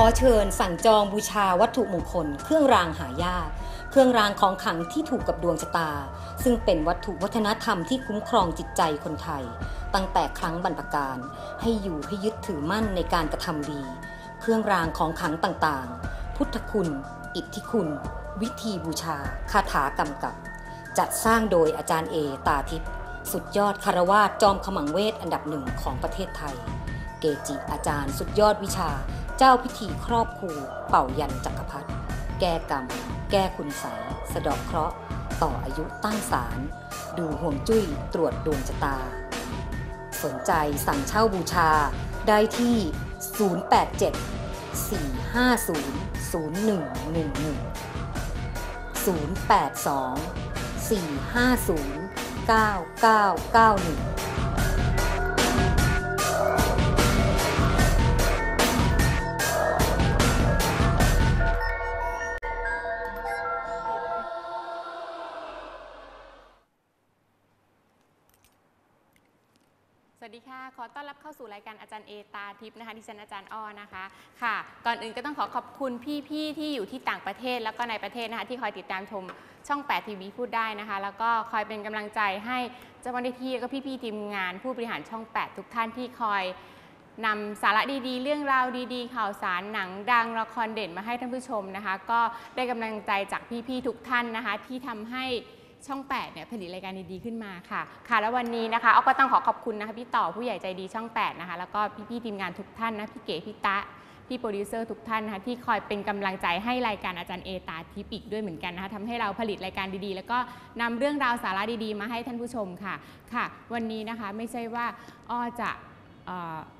ขอเชิญสั่งจองบูชาวัตถุมงคล เครื่องรางหายาก เครื่องรางของขลังที่ถูกกับดวงชะตา ซึ่งเป็นวัตถุวัฒนธรรมที่คุ้มครองจิตใจคนไทย ตั้งแต่ครั้งบรรพการ ให้อยู่ให้ยึดถือมั่นในการกระทำดี เครื่องรางของขลังต่างๆ พุทธคุณ อิทธิคุณ วิธีบูชาคาถากำกับ จัดสร้างโดยอาจารย์เอตาทิพย์สุดยอดคารวาสจอมขมังเวทอันดับหนึ่งของประเทศไทย เกจิอาจารย์สุดยอดวิชา เจ้าพิธีครอบครูเป่ายันจักรพรรดิแก้กรรม แก้คุณไสยสะดอกเคราะห์ ต่ออายุตั้งศาลดูห่วงจุ้ยตรวจดวงชะตา สนใจสั่งเช่าบูชาได้ที่ 087 450 0111 082 450 9991 ขอต้อนรับเข้าสู่รายการอาจารย์เอตาทิพย์นะคะดิฉันอาจารย์อ้อนะคะ ค่ะ ก่อนอื่นก็ต้องขอขอบคุณพี่ๆที่อยู่ที่ต่างประเทศแล้วก็ในประเทศนะคะที่คอยติดตามชมช่อง 8 ทีวีพูดได้นะคะ แล้วก็คอยเป็นกำลังใจให้เจ้าหน้าที่แล้วก็พี่ๆทีมงานผู้บริหารช่อง 8 ทุกท่านที่คอยนำสาระดีๆ เรื่องราวดีๆ ข่าวสารหนังดังละครเด่นมาให้ท่านผู้ชมนะคะ ก็ได้กำลังใจจากพี่ๆทุกท่านนะคะ ที่ทำให้ ช่อง 8 เนี่ยผลิตรายการดีๆขึ้นมาค่ะ ค่ะ แล้ววันนี้นะคะเอาก็ต้องขอขอบคุณนะคะพี่ต่อผู้ใหญ่ใจดีช่อง 8 นะคะ แล้วก็พี่ๆทีมงานทุกท่านนะ พี่เก๋พี่ตะ พี่โปรดิวเซอร์ทุกท่านนะคะที่คอยเป็นกำลังใจให้รายการอาจารย์เอตาทิพย์อีกด้วยเหมือนกันนะคะทำให้เราผลิตรายการดีๆ แล้วก็นำเรื่องราวสาระดีๆ มาให้ท่านผู้ชมค่ะ ค่ะ วันนี้นะคะไม่ใช่ว่าอ้อจะ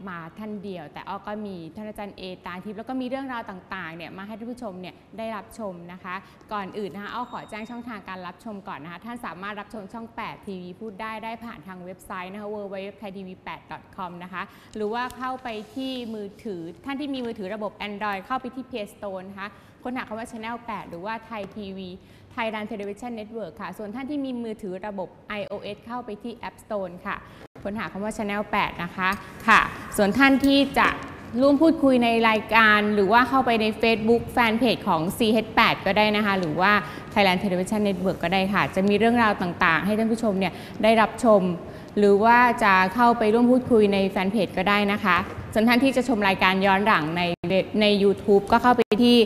มาท่านเดียว แต่อ้อก็มีท่านอาจารย์เอตาทิพย์แล้วก็มีเรื่องราวต่างๆเนี่ยมาให้ท่านผู้ชมเนี่ยได้รับชมนะคะ ก่อนอื่นนะคะอ้อขอแจ้งช่องทางการรับชมก่อนนะคะท่านสามารถรับชมช่อง 8 ทีวีพูดได้ได้ผ่านทางเว็บไซต์นะคะ www.thaitv8.com นะคะหรือว่าเข้าไปที่มือถือท่านที่มีมือถือระบบ Android เข้าไปที่ Play Store นะคะค้นหาคำว่า Channel 8 หรือว่า Thai TV Thailand Television Network ค่ะ ส่วนท่านที่มีมือถือระบบ iOS เข้าไปที่ App Store ค่ะ ค้นหาคำว่า Channel 8 นะคะค่ะ ส่วนท่านที่จะร่วมพูดคุยในรายการหรือว่าเข้าไปใน Facebook แฟนเพจของ CH8 ก็ได้นะคะ หรือว่า Thailand Television Network ก็ได้ค่ะ จะมีเรื่องราวต่างๆ ให้ท่านผู้ชมเนี่ยได้รับชม หรือว่าจะเข้าไปร่วมพูดคุยในแฟนเพจก็ได้นะคะ ส่วนท่านที่จะชมรายการย้อนหลังในใน YouTube ก็เข้าไปที่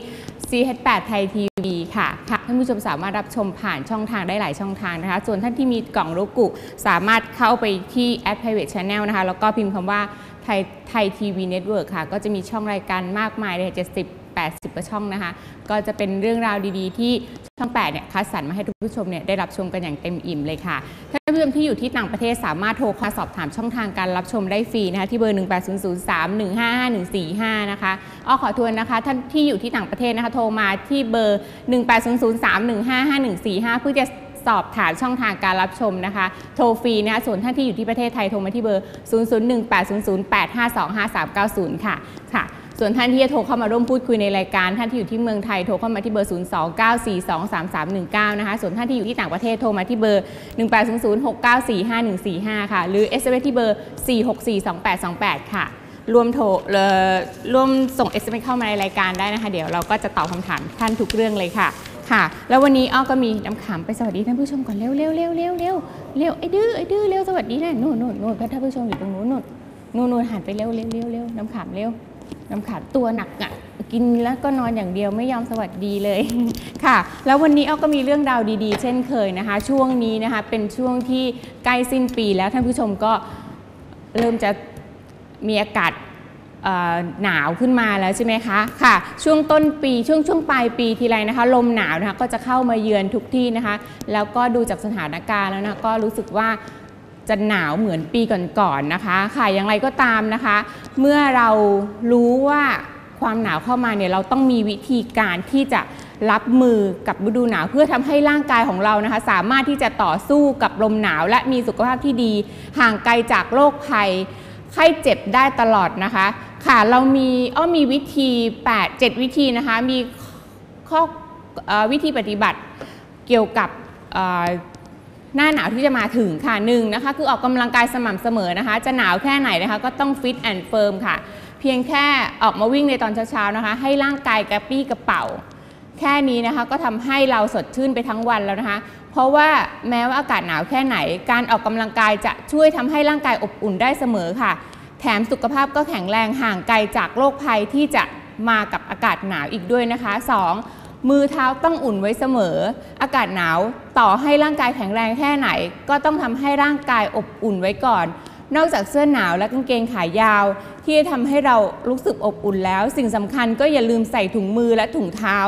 CH8 ไทยทีวีค่ะค่ะท่านผู้ชมสามารถรับชมผ่านช่องทางได้หลายช่องทางนะคะ ส่วนท่านที่มีกล่อง Roku สามารถเข้าไปที่แอป private channel นะคะ แล้วก็พิมพ์คำว่าไทย Thai TV Network ค่ะ ก็จะมีช่องรายการมากมายเลย70 80กว่าช่องนะคะ ก็จะเป็นเรื่องราวดีๆ ที่ช่อง8เนี่ยคัดสรรมาให้ทุกผู้ชมเนี่ยได้รับชมกันอย่างเต็มอิ่มเลยค่ะท่านผู้ชมที่อยู่ที่ต่างประเทศสามารถโทรเข้าสอบถามช่องทางการรับชมได้ฟรีนะคะที่เบอร์ 18003155145 นะคะอ้อขอทวนนะคะ ท่านที่อยู่ที่ต่างประเทศนะคะโทรมาที่เบอร์ 18003155145 เพื่อจะสอบถามช่องทางการรับชมนะคะ โทรฟรีนะคะส่วนท่านที่อยู่ที่ประเทศไทยโทรมาที่เบอร์ 0018008525390 ค่ะค่ะ ส่วนท่านที่จะโทรเข้ามาร่วมพูดคุยในรายการ ท่านที่อยู่ที่เมืองไทยโทรเข้ามาที่เบอร์ 029423319 นะคะ ส่วนท่านที่อยู่ที่ต่างประเทศโทรมาที่เบอร์ 1800694545 ค่ะ หรือ SMS ที่เบอร์ 4642828 ค่ะรวมโทรร่วมส่ง SMS เข้ามาในรายการได้นะคะ เดี๋ยวเราก็จะตอบคำถามท่านทุกเรื่องเลยค่ะ ค่ะ แล้ววันนี้อ้อก็มีน้ำขำไปสวัสดีท่านผู้ชมก่อนเร็วเร็วเร็วเร็วเร็วเร็วไอ้ดื้อไอ้ดื้อเร็วสวัสดีนะนู่นนู่นนู่นท่านผู้ชมอยู่ตรงนู้นนู่นนู่นนู่นหันไปเร็วเร็วเร็วเร็วน้ำขำเร็ว น้ำขาดตัวหนักอะกินแล้วก็นอนอย่างเดียวไม่ยอมสวัสดีเลยค่ะ แล้ววันนี้อ้อก็มีเรื่องราวดีๆ เช่นเคยนะคะ ช่วงนี้นะคะเป็นช่วงที่ใกล้สิ้นปีแล้วท่านผู้ชมก็เริ่มจะมีอากาศหนาวขึ้นมาแล้วใช่ไหมคะค่ะ ช่วงต้นปีช่วงช่วงปลายปีทีไรนะคะ ลมหนาวนะคะก็จะเข้ามาเยือนทุกที่นะคะ แล้วก็ดูจากสถานการณ์แล้วนะก็รู้สึกว่า จะหนาวเหมือนปีก่อนๆนะคะค่ะอย่างไรก็ตามนะคะ เมื่อเรารู้ว่าความหนาวเข้ามาเนี่ยเราต้องมีวิธีการที่จะรับมือกับฤดูหนาวเพื่อทำให้ร่างกายของเรานะคะ สามารถที่จะต่อสู้กับลมหนาวและมีสุขภาพที่ดี ห่างไกลจากโรคภัยไข้เจ็บได้ตลอดนะคะ ค่ะเรามีอ้อมีวิธี 8 7 วิธีนะคะ มีข้ออวิธีปฏิบัติเกี่ยวกับ หน้าหนาวที่จะมาถึงค่ะหนึ่งนะคะคือออกกำลังกายสม่ำเสมอนะคะ จะหนาวแค่ไหนนะคะก็ต้อง fit and firm ค่ะ เพียงแค่ออกมาวิ่งในตอนเช้าๆนะคะ ให้ร่างกายกระปี้กระเป๋า แค่นี้นะคะก็ทำให้เราสดชื่นไปทั้งวันแล้วนะคะ เพราะว่าแม้ว่าอากาศหนาวแค่ไหน การออกกำลังกายจะช่วยทำให้ร่างกายอบอุ่นได้เสมอค่ะ แถมสุขภาพก็แข็งแรงห่างไกลจากโรคภัยที่จะมากับอากาศหนาวอีกด้วยนะคะ 2. มือเท้าต้องอุ่นไว้เสมอ อากาศหนาวต่อให้ร่างกายแข็งแรงแค่ไหน ก็ต้องทำให้ร่างกายอบอุ่นไว้ก่อน นอกจากเสื้อหนาวและกางเกงขายาว ที่จะทำให้เรารู้สึกอบอุ่นแล้ว สิ่งสำคัญก็อย่าลืมใส่ถุงมือและถุงเท้า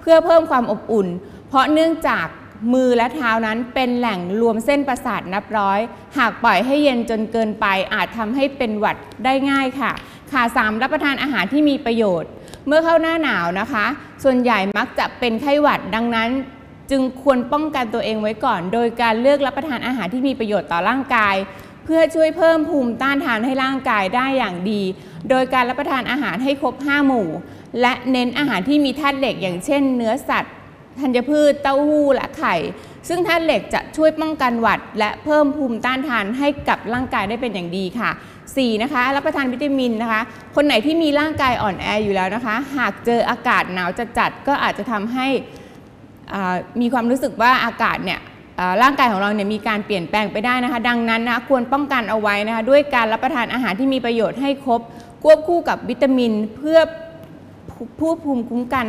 เพื่อเพิ่มความอบอุ่น เพราะเนื่องจากมือและเท้านั้นเป็นแหล่งรวมเส้นประสาทนับร้อย หากปล่อยให้เย็นจนเกินไปอาจทำให้เป็นหวัดได้ง่ายค่ะ ค่ะสามรับประทานอาหารที่มีประโยชน์ เมื่อเข้าหน้าหนาวนะคะ ส่วนใหญ่มักจะเป็นไข้หวัดดังนั้น จึงควรป้องกันตัวเองไว้ก่อน โดยการเลือกรับประทานอาหารที่มีประโยชน์ต่อร่างกาย เพื่อช่วยเพิ่มภูมิต้านทานให้ร่างกายได้อย่างดี โดยการรับประทานอาหารให้ครบ 5 หมู่ และเน้นอาหารที่มีธาตุเหล็ก อย่างเช่น เนื้อสัตว์ธัญพืชเต้าหู้และไข่ ซึ่งธาตุเหล็กจะช่วยป้องกันหวัด และเพิ่มภูมิต้านทานให้กับร่างกายได้เป็นอย่างดีค่ะ 4. นะคะรับประทานวิตามินนะคะ คนไหนที่มีร่างกายอ่อนแออยู่แล้วนะคะ หากเจออากาศหนาวจัดๆก็อาจจะทำให้มีความรู้สึกว่าอากาศเนี่ยร่างกายของเราเนี่ยมีการเปลี่ยนแปลงไปได้นะคะ ดังนั้นนะคะควรป้องกันเอาไว้นะคะด้วยการรับประทานอาหารที่มีประโยชน์ให้ครบควบคู่กับวิตามินเพื่อผู้ภูมิคุ้มกัน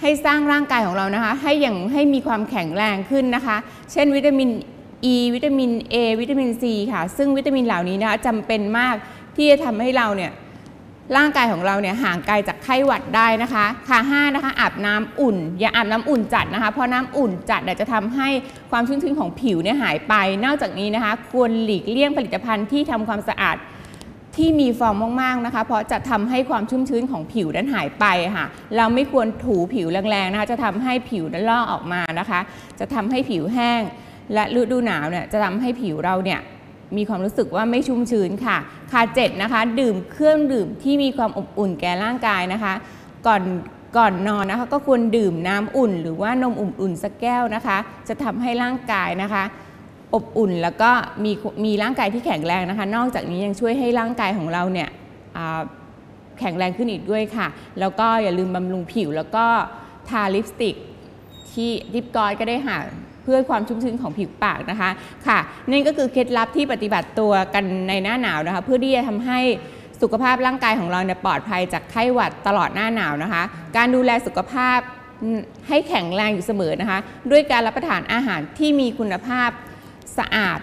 ให้สร้างร่างกายของเรานะคะ ให้อย่างให้มีความแข็งแรงขึ้นนะคะ เช่นวิตามิน E วิตามิน A วิตามิน C ค่ะ ซึ่งวิตามินเหล่านี้นะคะจำเป็นมากที่จะทำให้เราเนี่ยร่างกายของเราเนี่ยห่างไกลจากไข้หวัดได้นะคะค่ะห้านะคะอาบน้ำอุ่น อย่าอาบน้ำอุ่นจัดนะคะ เพราะน้ำอุ่นจัดเนี่ยจะทำให้ความชุ่มชื้นของผิวเนี่ยหายไป นอกจากนี้นะคะ ควรหลีกเลี่ยงผลิตภัณฑ์ที่ทำความสะอาดที่มีฟองมากๆนะคะ เพราะจะทำให้ความชุ่มชื้นของผิวนั้นหายไปค่ะ เราไม่ควรถูผิวแรงๆนะคะจะทำให้ผิวนั้นลอกออกมานะคะ จะทำให้ผิวแห้ง และฤดูหนาวเนี่ยจะทำให้ผิวเราเนี่ยมีความรู้สึกว่าไม่ชุ่มชื้นค่ะค่ะเจ็ดนะคะ ดื่มเครื่องดื่มที่มีความอบอุ่นแก่ร่างกายนะคะ ก่อนก่อนนอนนะคะก็ควรดื่มน้ำอุ่น หรือว่านมอุ่นๆสักแก้วนะคะ จะทำให้ร่างกายนะคะ อบอุ่นแล้วก็มีมีร่างกายที่แข็งแรงนะคะ นอกจากนี้ยังช่วยให้ร่างกายของเราเนี่ยแข็งแรงขึ้นอีกด้วยค่ะ แล้วก็อย่าลืมบำรุงผิวแล้วก็ทาลิปสติกที่ลิปกลอสก็ได้ค่ะ พื่อความชุ่มชื้นของผิวปากนะคะค่ะนั่นก็คือเคล็ดลับที่ปฏิบัติตัวกันในหน้าหนาวนะคะ เพื่อที่จะทำให้สุขภาพร่างกายของเราเนี่ยปลอดภัยจากไข้หวัดตลอดหน้าหนาวนะคะ การดูแลสุขภาพให้แข็งแรงอยู่เสมอนะคะ ด้วยการรับประทานอาหารที่มีคุณภาพสะอาด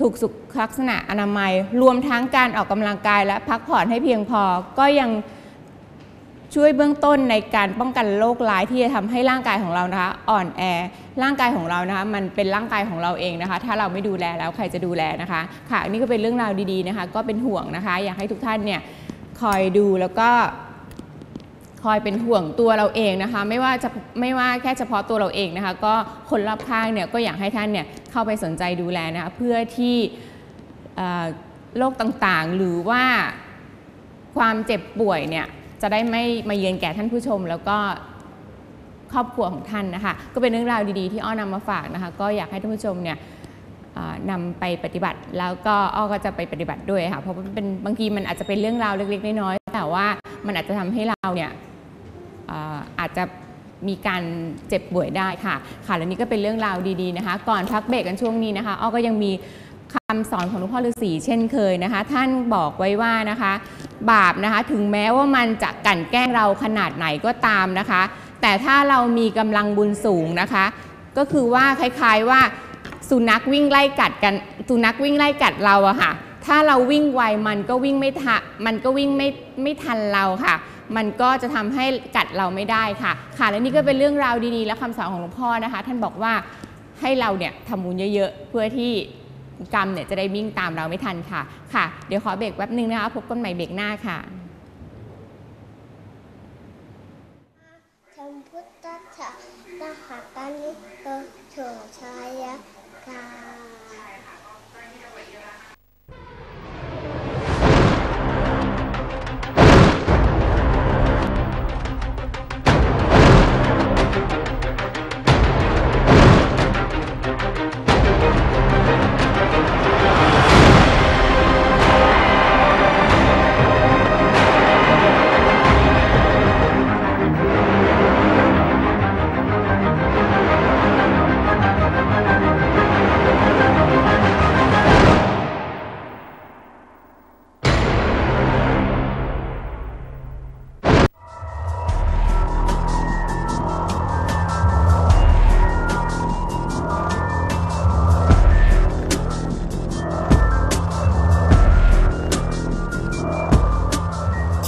ถูกสุขลักษณะอนามัย รวมทั้งการออกกำลังกายและพักผ่อนให้เพียงพอก็ยัง ช่วยเบื้องต้นในการป้องกันโรคร้ายที่จะทำให้ร่างกายของเรานะคะอ่อนแอ ร่างกายของเรานะคะมันเป็นร่างกายของเราเองนะคะ ถ้าเราไม่ดูแลแล้วใครจะดูแลนะคะ ค่ะนี่ก็เป็นเรื่องราวดีๆนะคะ ก็เป็นห่วงนะคะ อยากให้ทุกท่านเนี่ยคอยดูแล้วก็คอยเป็นห่วงตัวเราเองนะคะ ไม่ว่าจะไม่ว่าแค่เฉพาะตัวเราเองนะคะ ก็คนรอบข้างเนี่ยก็อยากให้ท่านเนี่ยเข้าไปสนใจดูแลนะคะเพื่อที่โรคต่างๆ หรือว่าความเจ็บป่วยเนี่ย จะได้ไม่มาเยือนแก่ท่านผู้ชม แล้วก็ครอบครัวของท่านนะคะ ก็เป็นเรื่องราวดีๆที่อ้อนำมาฝากนะคะ ก็อยากให้ท่านผู้ชมเนี่ยนำไปปฏิบัติแล้วก็อ้อก็จะไปปฏิบัติด้วยค่ะ เพราะว่ามันเป็นบางทีมันอาจจะเป็นเรื่องราวเล็กๆน้อยๆแต่ว่ามันอาจจะทำให้เราเนี่ยอาอาจจะมีการเจ็บป่วยได้ค่ะ ค่ะ และนี่ก็เป็นเรื่องราวดีๆนะคะ ก่อนพักเบรกกันช่วงนี้นะคะ อ้อก็ยังมี คำสอนของหลวงพ่อฤาษีเช่นเคยนะคะ ท่านบอกไว้ว่านะคะ บาปนะคะถึงแม้ว่ามันจะกั่นแกล้งเราขนาดไหนก็ตามนะคะ แต่ถ้าเรามีกำลังบุญสูงนะคะ ก็คือว่าคล้ายๆว่าสุนัขวิ่งไล่กัดกันสุนัขวิ่งไล่กัดเราอะค่ะ ถ้าเราวิ่งไวมันก็วิ่งไม่ทันมันก็วิ่งไม่ไม่ทันเราค่ะ มันก็จะทำให้กัดเราไม่ได้ค่ะ ค่ะและนี่ก็เป็นเรื่องราวดีๆ และคำสอนของหลวงพ่อนะคะ ท่านบอกว่าให้เราเนี่ยทำบุญเยอะๆ เพื่อที่ กรรมเนี่ยจะได้วิ่งตามเราไม่ทันค่ะค่ะ เดี๋ยวขอเบรกแป๊บนึงนะคะพบกันใหม่เบรกหน้าค่ะสัมพุทธะสหะตานิโตโชชายกา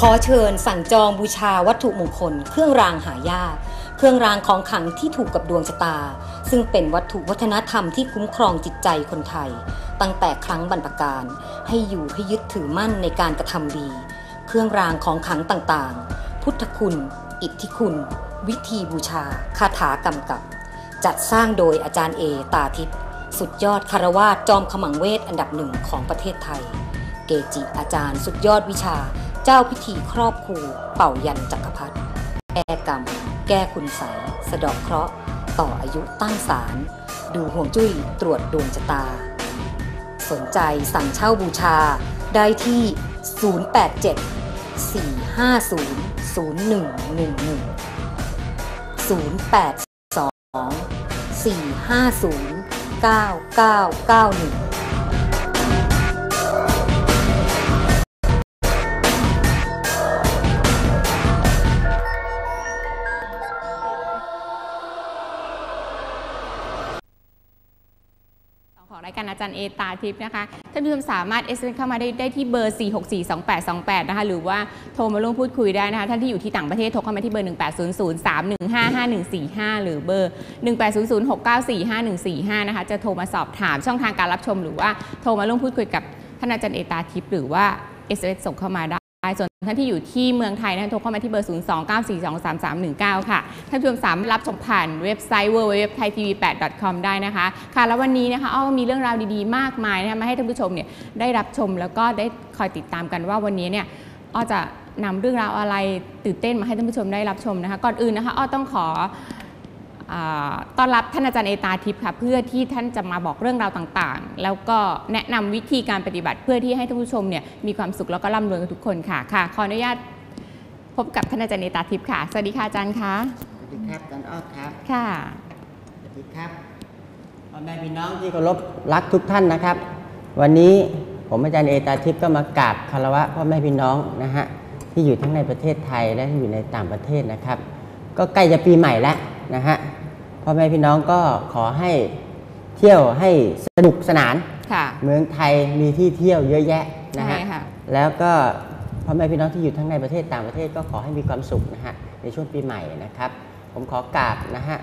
อเชิญสั่งจองบูชาวัตถุมงคล เครื่องรางหายาก เครื่องรางของขลังที่ถูกกับดวงชะตา ซึ่งเป็นวัตถุวัฒนธรรมที่คุ้มครองจิตใจคนไทย ตั้งแต่ครั้งบรรพการ ให้อยู่ให้ยึดถือมั่นในการกระทำดี เครื่องรางของขลังต่างๆ พุทธคุณ อิทธิคุณ วิธีบูชาคาถากำกับ จัดสร้างโดยอาจารย์เอตาทิพย์สุดยอดคารวาสจอมขมังเวทอันดับหนึ่งของประเทศไทย เกจิอาจารย์สุดยอดวิชา เจ้าพิธีครอบครูเป่ายันจักรพรรดิแก้กรรม แก้คุณไสยสะดอกเคราะห์ ต่ออายุตั้งศาลดูห่วงจุ้ยตรวจดวงชะตา สนใจสั่งเช่าบูชาได้ที่ 087 450 0111 082 450 9991 รายการอาจารย์เอตาทิพย์นะคะท่านผู้ชมสามารถ s อ s เข้ามาได้ได้ที่เบอร์ 4642828 นะคะหรือว่าโทรมาร่วมพูดคุยได้นะคะท่านที่อยู่ที่ต่างประเทศโทรเข้ามาที่เบอร์ 18003155145 หรือเบอร์ 18006945145 นะคะจะโทรมาสอบถามช่องทางการรับชม หรือว่าโทรมาร่วมพูดคุยกับท่านอาจารย์เอตาทิพย์หรือว่า s อ s ส่งเข้ามาได้ ส่วนท่านที่อยู่ที่เมืองไทยนะคะโทรเข้ามาที่เบอร์ 029423319 ค่ะ ท่านผู้ชมสามารถรับชมผ่านเว็บไซต์ www.thaitv8.com ได้นะคะ ค่ะ แล้ววันนี้นะคะอ้อมีเรื่องราวดีๆ มากมายนะคะมาให้ท่านผู้ชมเนี่ยได้รับชมแล้วก็ได้คอยติดตามกันว่าวันนี้เนี่ยอ้อจะนำเรื่องราวอะไรตื่นเต้นมาให้ท่านผู้ชมได้รับชมนะคะ ก่อนอื่นนะคะอ้อต้องขอ ต้อนรับท่านอาจารย์เอตาทิพย์ค่ะเพื่อที่ท่านจะมาบอกเรื่องราวต่างๆ แล้วก็แนะนำวิธีการปฏิบัติเพื่อที่ให้ท่านผู้ชมเนี่ยมีความสุขแล้วก็ร่ำรวยกันทุกคนค่ะค่ะ ขออนุญาตพบกับท่านอาจารย์เอตาทิพย์ค่ะ สวัสดีค่ะอาจารย์คะสวัสดีครับอาจารย์อ้อครับค่ะสวัสดีครับพ่อแม่พี่น้องที่เคารพรักทุกท่านนะครับ วันนี้ผมอาจารย์เอตาทิพย์ก็มากราบคารวะพ่อแม่พี่น้องนะฮะที่อยู่ทั้งในประเทศไทยและที่อยู่ในต่างประเทศนะครับ ก็ใกล้จะปีใหม่แล้ว นะฮะพ่อแม่พี่น้องก็ขอให้เที่ยวให้สนุกสนานค่ะเมืองไทยมีที่เที่ยวเยอะแยะนะใช่ฮะค่ะแล้วก็พ่อแม่พี่น้องที่อยู่ทั้งในประเทศต่างประเทศก็ขอให้มีความสุขนะฮะในช่วงปีใหม่นะครับ ผมขอกราบนะฮะ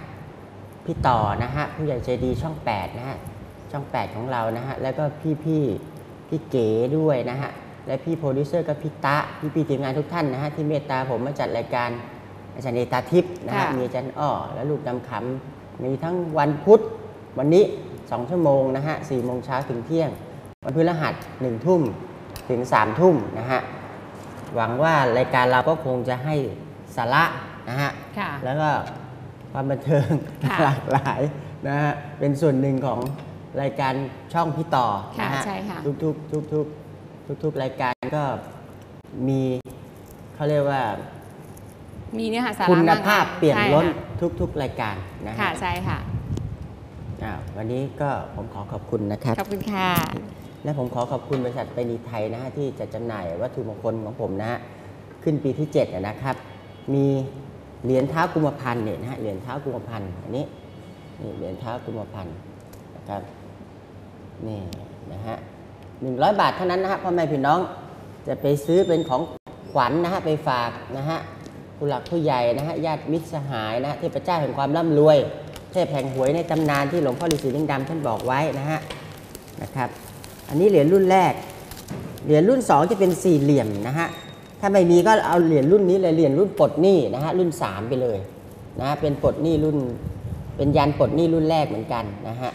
พี่ต่อนะฮะผู้ใหญ่ใจดีช่อง8นะฮะช่อง 8 ของเรานะฮะแล้วก็พี่พี่พี่เก๋ด้วยนะฮะและพี่โปรดิวเซอร์กับพี่ตะพี่พี่ทีมงานทุกท่านนะฮะที่เมตตาผมมาจัดรายการ อาจารย์เอตาทิพย์นะฮะค่ะมีอาจารย์อ้อและลูกดำคำมีทั้งวันพุธวันนี้ 2 ชั่วโมงนะฮะ4โมงเช้าถึงเที่ยง วันพฤหัส1ทุ่มถึง3ทุ่มนะฮะหวังว่ารายการเราก็คงจะให้สาระนะฮะค่ะแล้วก็ความบันเทิงค่ะหลากหลายนะฮะเป็นส่วนหนึ่งของรายการช่องพี่ต่อค่ะนะฮะใช่ค่ะทุกๆทุกๆทุกๆรายการก็มีเขาเรียกว่า มีเนื้อหาสาระคุณมกภาพเปลี่ยนใช่ล้นค่ะทุก ๆ รายการนะค่ะฮะใช่ค่ะอ่าวันนี้ก็ผมขอขอบคุณนะครับ ขอบคุณค่ะ และผมขอขอบคุณบริษัทไปรษณีย์ไทยนะฮะที่จะจำหน่ายวัตถุมงคลของผมนะฮะขึ้นปีที่ 7 นะนะครับ มีเหรียญเท้ากุมภพันธ์เนี่ยนะฮะเหรียญเท้ากุมภพันธ์อันนี้นี่เหรียญเท้ากุมภพันธ์นะครับนี่นะฮะหนึ่งร้อยบาทเท่านั้นนะฮะพ่อแม่พี่น้องจะไปซื้อเป็นของขวัญนะฮะไปฝากนะฮะ ผู้หลักผู้ใหญ่นะฮะญาติมิตรสหายนะฮะเทพเจ้าแห่งความร่ำรวย เทพแห่งหวยในตำนานที่หลวงพ่อฤาษีลิงดำท่านบอกไว้นะฮะนะครับ อันนี้เหรียญรุ่นแรก เหรียญรุ่น 2 จะเป็นสี่เหลี่ยมนะฮะถ้าไม่มีก็เอาเหรียญรุ่นนี้เลยเหรียญรุ่นปลดหนี้นะฮะรุ่น 3 ไปเลยนะฮะเป็นปลดหนี้รุ่น เป็นยันปลดหนี้รุ่นแรกเหมือนกันนะฮะ